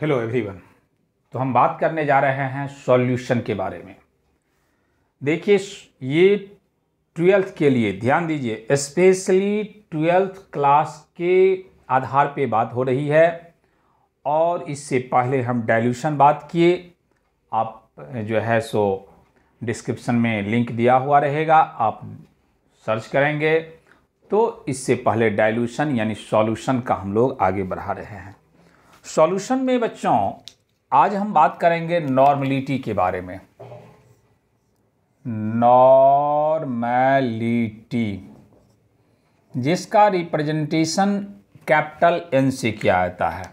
hello everyone तो हम बात करने जा रहे हैं सॉल्यूशन के बारे में देखिए ये ट्वेल्थ के लिए ध्यान दीजिए स्पेशली ट्वेल्थ क्लास के आधार पे बात हो रही है और इससे पहले हम डाइल्यूशन बात किए आप जो है सो डिस्क्रिप्शन में लिंक दिया हुआ रहेगा आप सर्च करेंगे तो इससे पहले डाइल्यूशन यानी सॉल्यूशन का हम लोग आगे बढ़ा रहे हैं सॉल्यूशन में बच्चों आज हम बात करेंगे नॉर्मलिटी के बारे में नॉर्मलिटी जिसका रिप्रेजेंटेशन कैपिटल एन से किया जाता है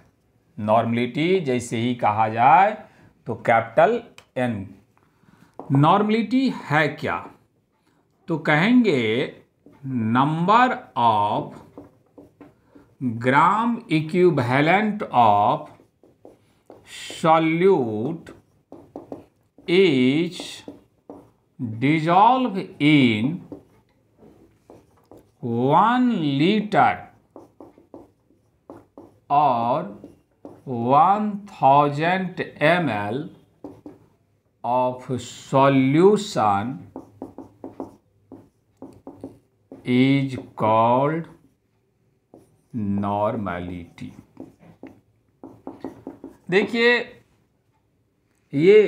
नॉर्मलिटी जैसे ही कहा जाए तो कैपिटल एन नॉर्मलिटी है क्या तो कहेंगे number of gram equivalent of solute is dissolved in 1 liter or 1000 ml of solution is called normality देखिए ये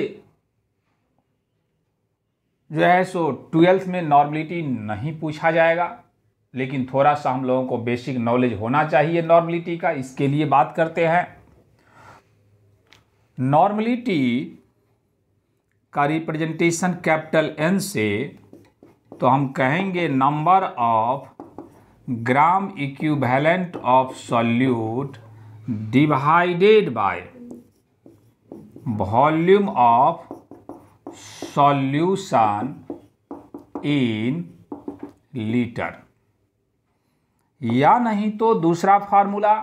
जो है सो ट्वेल्थ में नॉर्मलिटी नहीं पूछा जाएगा लेकिन थोड़ा सा हम लोगों को बेसिक नॉलेज होना चाहिए नॉर्मलिटी का इसके लिए बात करते हैं नॉर्मलिटी का रिप्रेजेंटेशन कैपिटल एन से तो हम कहेंगे number of gram equivalent of solute divided by volume of solution in litre या नहीं तो दूसरा फार्मूला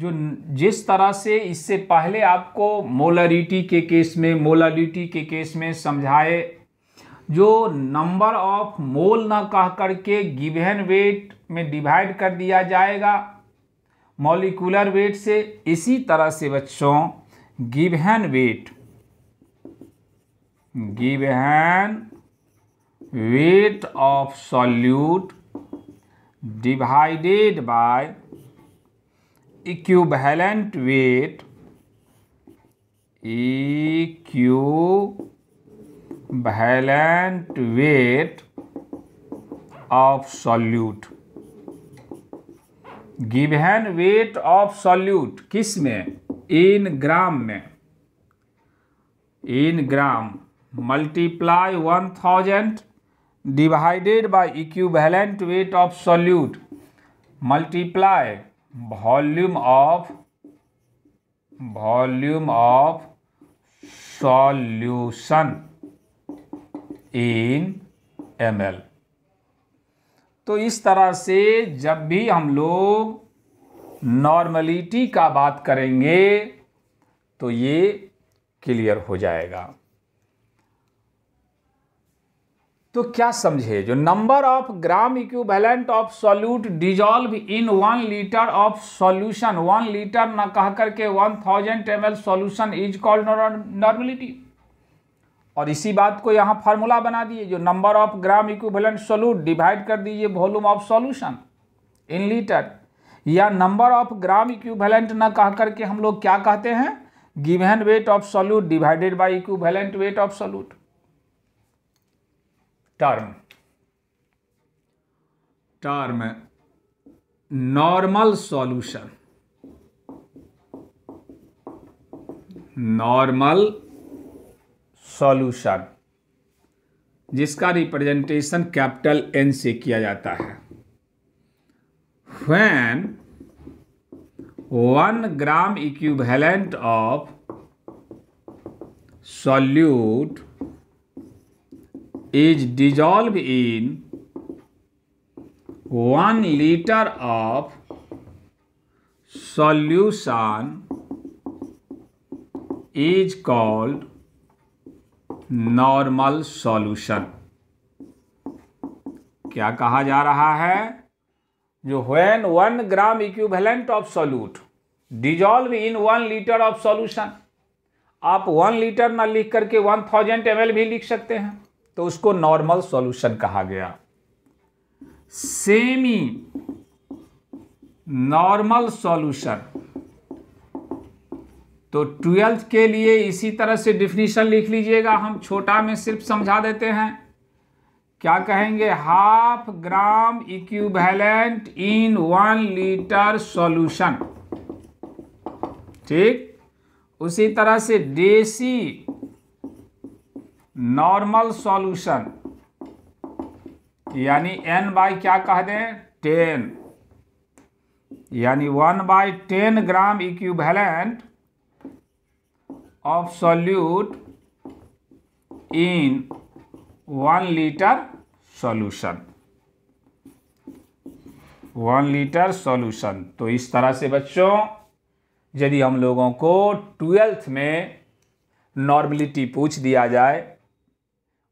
जो जिस तरह से इससे पहले आपको मोलरिटी के केस में मोलरिटी के केस में समझाए जो नंबर ऑफ मोल ना कह करके गिवेन वेट में डिवाइड कर दिया जाएगा मॉलिकुलर वेट से इसी तरह से बच्चों given weight given weight of solute divided by equivalent weight equivalent weight of solute given weight of solute किस में इन ग्राम में in gram multiply one thousand divided by equivalent weight of solute multiply volume of volume of solution in M L तो इस तरह से जब भी हम लोग नॉर्मलिटी का बात करेंगे तो ये क्लियर हो जाएगा तो क्या समझे जो number of gram equivalent of solute dissolve in one litre of solution one litre ना कह करके one thousand M L solution is called normality और इसी बात को यहाँ फार्मूला बना दिए जो number of gram equivalent solute divide कर दीजिए volume of solution in litre या नंबर ऑफ ग्राम इक्विवेलेंट ना कह करके हम लोग क्या कहते हैं given weight of solute divided by equivalent weight of solute term term normal solution normal solution जिसका रिप्रेजेंटेशन कैपिटल एन से किया जाता है when one gram equivalent of solute is dissolve in one litre of solution is called normal solution क्या कहा जा रहा है जो when one gram equivalent of solute dissolve in one litre of solution आप वन लीटर ना लिख करके वन थाउजेंड एम भी लिख सकते हैं तो उसको नॉर्मल सॉल्यूशन कहा गया सेमी नॉर्मल सॉल्यूशन तो ट्वेल्थ के लिए इसी तरह से डिफिनीशन लिख लीजिएगा हम छोटा में सिर्फ समझा देते हैं क्या कहेंगे half gram equivalent in one litre solution ठीक उसी तरह से डेसी नॉर्मल सॉल्यूशन यानी एन बाय क्या कह दें टेन यानी one by ten gram equivalent of solute in one litre solution one litre solution तो इस तरह से बच्चों यदि हम लोगों को ट्वेल्थ में नॉर्मलिटी पूछ दिया जाए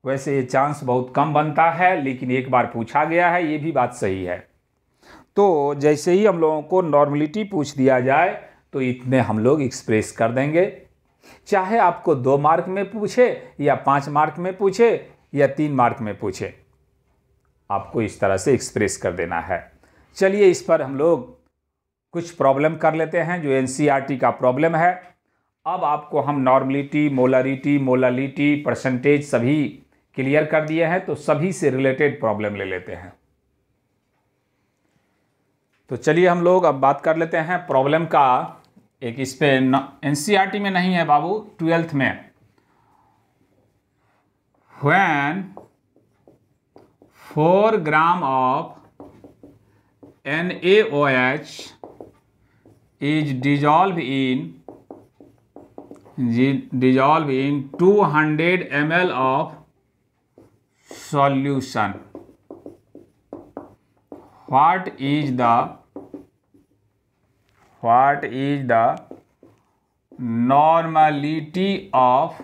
वैसे ये चांस बहुत कम बनता है लेकिन एक बार पूछा गया है ये भी बात सही है तो जैसे ही हम लोगों को नॉर्मलिटी पूछ दिया जाए तो इतने हम लोग एक्सप्रेस कर देंगे चाहे आपको दो मार्क में पूछे या पाँच मार्क में पूछे या तीन मार्क में पूछे आपको इस तरह से एक्सप्रेस कर देना है चलिए इस पर हम लोग कुछ प्रॉब्लम कर लेते हैं जो एन e का प्रॉब्लम है अब आपको हम नॉर्मलिटी मोलरिटी मोलालिटी परसेंटेज सभी क्लियर कर दिए हैं तो सभी से रिलेटेड प्रॉब्लम ले लेते हैं तो चलिए हम लोग अब बात कर लेते हैं प्रॉब्लम का एक इस पर एन सी में नहीं है बाबू ट्वेल्थ में when four gram of N A O H is dissolve in dissolve in two hundred M L of solution what is the what is the normality of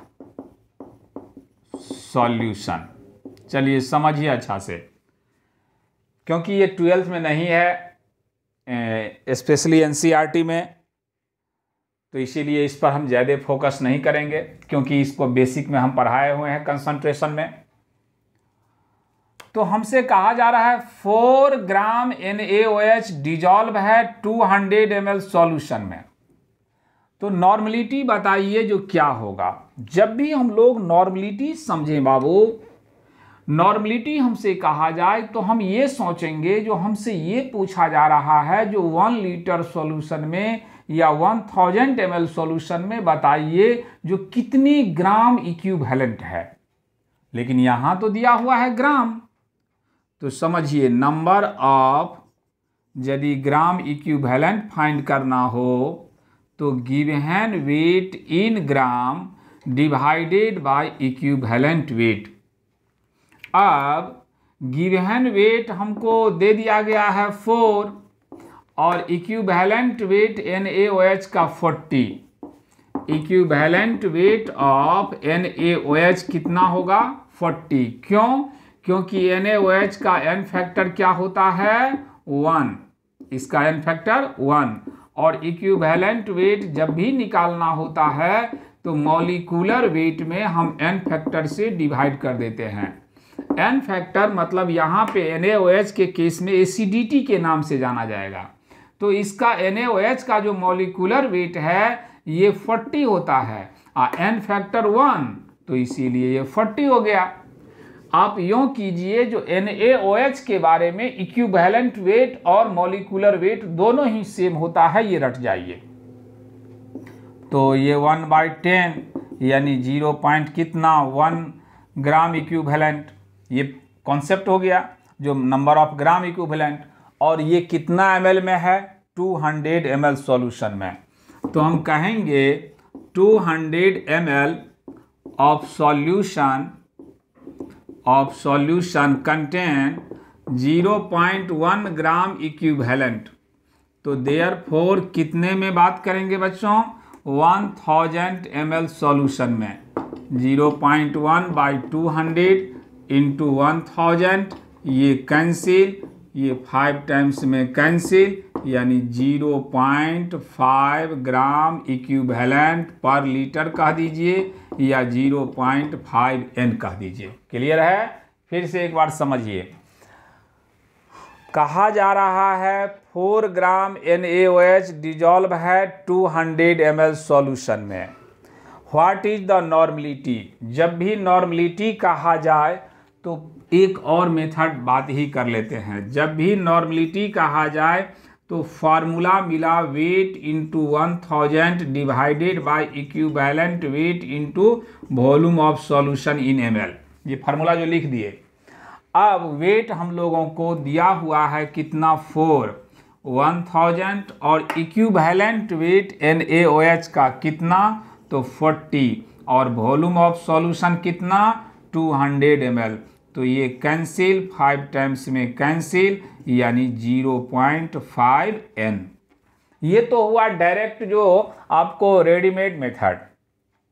solution चलिए समझिए अच्छा से क्योंकि ये ट्वेल्थ में नहीं है स्पेशली एनसीईआरटी e में तो इसीलिए इस पर हम ज़्यादा फोकस नहीं करेंगे क्योंकि इसको बेसिक में हम पढ़ाए हुए हैं कंसंट्रेशन में तो हमसे कहा जा रहा है four gram N H dissolve है टू हंड्रेड एम सॉल्यूशन में तो नॉर्मलिटी बताइए जो क्या होगा जब भी हम लोग नॉर्मलिटी समझें बाबू नॉर्मलिटी हमसे कहा जाए तो हम ये सोचेंगे जो हमसे ये पूछा जा रहा है जो वन लीटर सॉल्यूशन में या one thousand M L solution में बताइए जो कितनी ग्राम इक्यूबैलेंट है लेकिन यहाँ तो दिया हुआ है ग्राम तो समझिए नंबर ऑफ यदि ग्राम इक्विवेलेंट फाइंड करना हो तो given weight in gram divided by equivalent weight अब गिवहन वेट हमको दे दिया गया है फोर और equivalent weight N A O H का forty equivalent weight of N A O H कितना होगा फोर्टी क्यों क्योंकि एन का एन फैक्टर क्या होता है वन इसका एन फैक्टर वन और इक्विवेलेंट वेट जब भी निकालना होता है तो मॉलिकुलर वेट में हम एन फैक्टर से डिवाइड कर देते हैं एन फैक्टर मतलब यहाँ पे एन के केस में एसिडिटी के नाम से जाना जाएगा तो इसका एन का जो मॉलिकुलर वेट है ये 40 होता है एन फैक्टर वन तो इसीलिए ये 40 हो गया आप यूँ कीजिए जो NaOH के बारे में इक्विवेलेंट वेट और मॉलिकुलर वेट दोनों ही सेम होता है ये रट जाइए तो ये वन बाई टेन यानी जीरो पॉइंट कितना वन ग्राम इक्विवेलेंट ये कॉन्सेप्ट हो गया जो नंबर ऑफ ग्राम इक्विवेलेंट और ये कितना एम में है 200 हंड्रेड एम सॉल्यूशन में तो हम कहेंगे 200 hundred M of solution of solution contain 0.1 gram equivalent तो देयर फोर कितने में बात करेंगे बच्चों 1000 थाउजेंड एम एल सोल्यूशन में zero point one by two hundred into one thousand ये कैंसिल ये फाइव टाइम्स में कैंसिल यानी 0.5 ग्राम इक्विवेलेंट पर लीटर कह दीजिए या 0.5 एन कह दीजिए क्लियर है फिर से एक बार समझिए कहा जा रहा है 4 ग्राम एन एच डिजॉल्व है 200 हंड्रेड एम एल सॉल्यूशन में व्हाट इज़ द नॉर्मलिटी जब भी नॉर्मलिटी कहा जाए तो एक और मेथड बात ही कर लेते हैं जब भी नॉर्मलिटी कहा जाए तो फार्मूला मिला weight into one thousand divided by equivalent weight into volume of solution in M ये फार्मूला जो लिख दिए अब वेट हम लोगों को दिया हुआ है कितना फोर वन थाउजेंड और equivalent weight N A O H का कितना तो फोर्टी और वॉल्यूम ऑफ सॉल्यूशन कितना टू हंड्रेड एम एल तो ये कैंसिल फाइव टाइम्स में कैंसिल यानी जीरो पॉइंट फाइव एन ये तो हुआ डायरेक्ट जो आपको रेडीमेड मेथड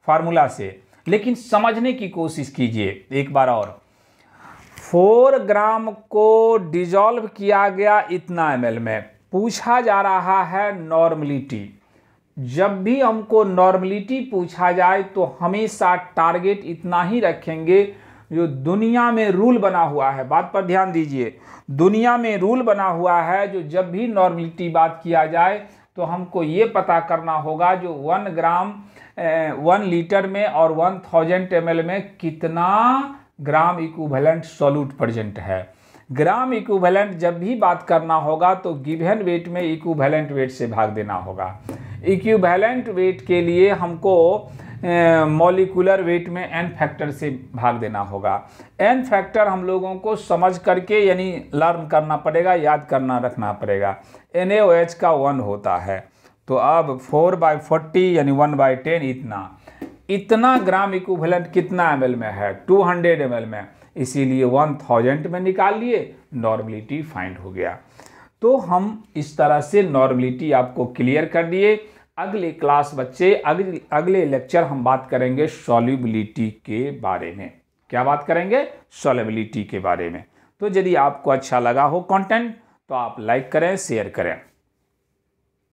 फार्मूला से लेकिन समझने की कोशिश कीजिए एक बार और फोर ग्राम को डिजॉल्व किया गया इतना एम में पूछा जा रहा है नॉर्मलिटी जब भी हमको नॉर्मलिटी पूछा जाए तो हमेशा टारगेट इतना ही रखेंगे जो दुनिया में रूल बना हुआ है बात पर ध्यान दीजिए दुनिया में रूल बना हुआ है जो जब भी नॉर्मलिटी बात किया जाए तो हमको ये पता करना होगा जो वन ग्राम वन लीटर में और वन थाउजेंड एम में कितना ग्राम इक्वलेंट सॉल्यूट प्रजेंट है ग्राम इक्वलेंट जब भी बात करना होगा तो गिवन वेट में इक्वलेंट वेट से भाग देना होगा इक्वलेंट वेट के लिए हमको मॉलिकुलर वेट में एन फैक्टर से भाग देना होगा एन फैक्टर हम लोगों को समझ करके यानी लर्न करना पड़ेगा याद करना रखना पड़ेगा एन एच का वन होता है तो अब फोर बाई फोर्टी यानी वन बाई टेन इतना इतना ग्राम इक्विवेलेंट कितना एम में है टू हंड्रेड एम में इसीलिए वन थाउजेंड में निकाल लिए नॉर्मलिटी फाइंड हो गया तो हम इस तरह से नॉर्मलिटी आपको क्लियर कर दिए अगले क्लास बच्चे अगले अगले लेक्चर हम बात करेंगे सॉल्युबिलिटी के बारे में क्या बात करेंगे सॉल्युबिलिटी के बारे में तो यदि आपको अच्छा लगा हो कंटेंट तो आप लाइक करें शेयर करें